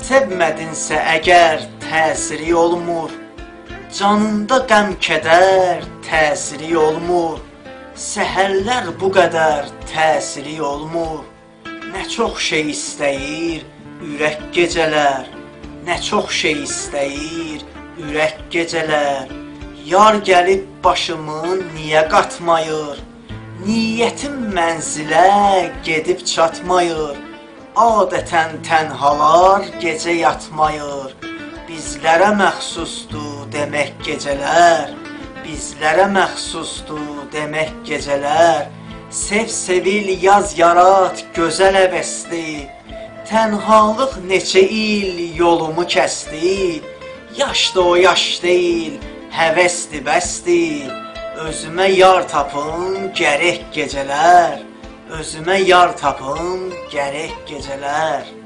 Sevmədinsə əgər təsiri olmur. Canında qəm-kədər təsiri olmur. Səhərlər bu qədər təsiri olmur. Nə çox şey istəyir ürək gecələr. Nə çox şey istəyir ürək gecələr. Yar gəlib başımın niyə qatmayır? Niyyətim mənzilə gedib çatmayır. Adətən tənhalar gecə yatmayır. Bizlərə məxsusdur demək gecələr. Bizlərə məxsusdur demək gecələr. Sev sevil yaz yarat gözəl əvəsti. Tənhalıq neçə il yolumu kəsdi. Yaş da o yaş deyil, həvəsdi bəsdi. Özümə yar tapım gərək gecələr. Özümə yar tapım gərək gecələr.